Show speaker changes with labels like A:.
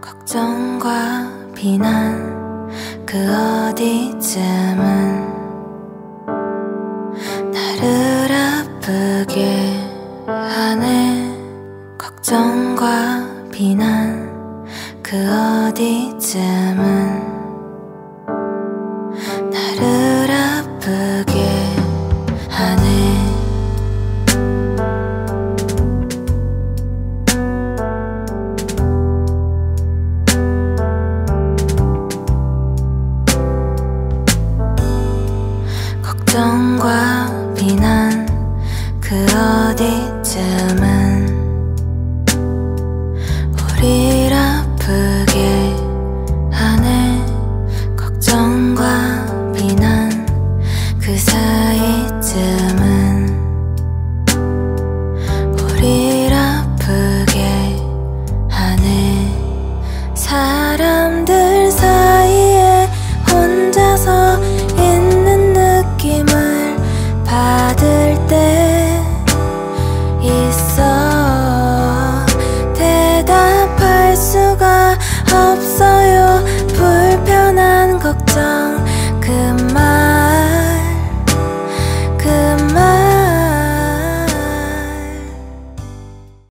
A: 걱정과 비난 그 어디쯤은 나를 아프게 하네. 걱정과 비난 그 어디쯤은 나를 아프게 하네 걱정과 비난 그 어디쯤은 우릴 아프게 하네. 걱정과 비난 그 사이쯤은 우릴 아프게 하네. 사 없어